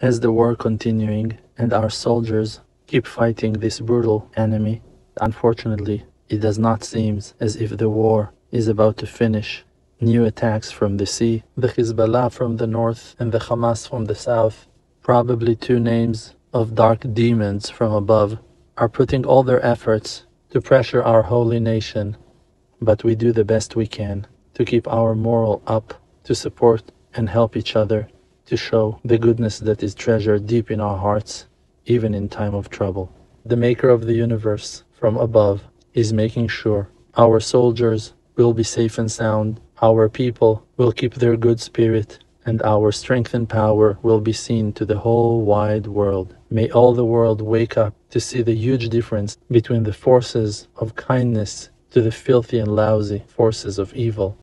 As the war continuing and our soldiers keep fighting this brutal enemy, unfortunately, it does not seem as if the war is about to finish. New attacks from the sea, the Hezbollah from the north and the Hamas from the south, probably two names of dark demons from above, are putting all their efforts to pressure our holy nation. But we do the best we can to keep our moral up, to support and help each other, to show the goodness that is treasured deep in our hearts, even in time of trouble. The Maker of the universe from above is making sure our soldiers will be safe and sound, our people will keep their good spirit, and our strength and power will be seen to the whole wide world. May all the world wake up to see the huge difference between the forces of kindness to the filthy and lousy forces of evil.